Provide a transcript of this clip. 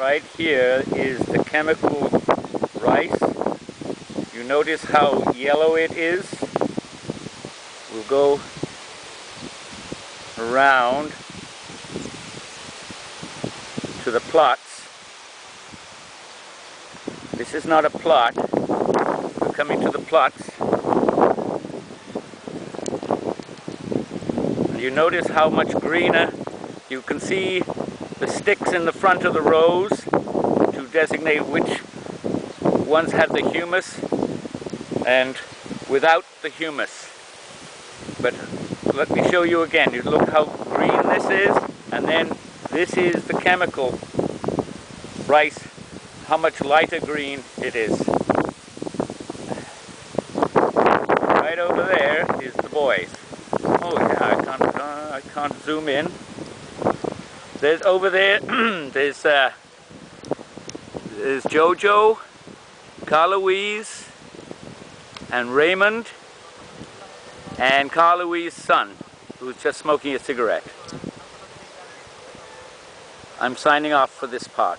right here is the chemical rice. You notice how yellow it is? We'll go around to the plots. This is not a plot. We're coming to the plots. You notice how much greener you can see the sticks in the front of the rows to designate which ones have the humus and without the humus. But let me show you again. You look how green this is and then this is the chemical rice, how much lighter green it is. Right over there is the boys. Oh yeah, I can't, uh, I can't zoom in. There's over there, there's, uh, there's Jojo, Carl Louise, and Raymond, and Carl Louise's son, who's just smoking a cigarette. I'm signing off for this part.